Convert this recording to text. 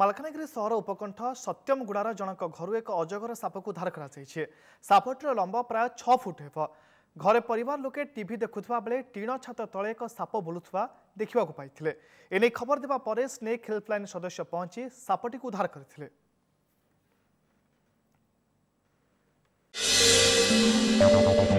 ମାଲକାନଗିରି ସହର ଉପକଣ୍ଠ ସତ୍ୟମଗୁଡ଼ାର ଜଣଙ୍କ ଘରୁ ଏକ ଅଜଗର ସାପକୁ ଉଦ୍ଧାର କରାଯାଇଛି। ସାପଟିର ଲମ୍ବ ପ୍ରାୟ ଛଅ ଫୁଟ ହେବ। ଘରେ ପରିବାର ଲୋକେ ଟିଭି ଦେଖୁଥିବା ବେଳେ ଟିଣ ଛାତ ତଳେ ଏକ ସାପ ବୁଲୁଥିବା ଦେଖିବାକୁ ପାଇଥିଲେ। ଏନେଇ ଖବର ଦେବା ପରେ ସ୍ନେକ୍ ହେଲ୍ପଲାଇନ୍ ସଦସ୍ୟ ପହଞ୍ଚି ସାପଟିକୁ ଉଦ୍ଧାର କରିଥିଲେ। Thank you.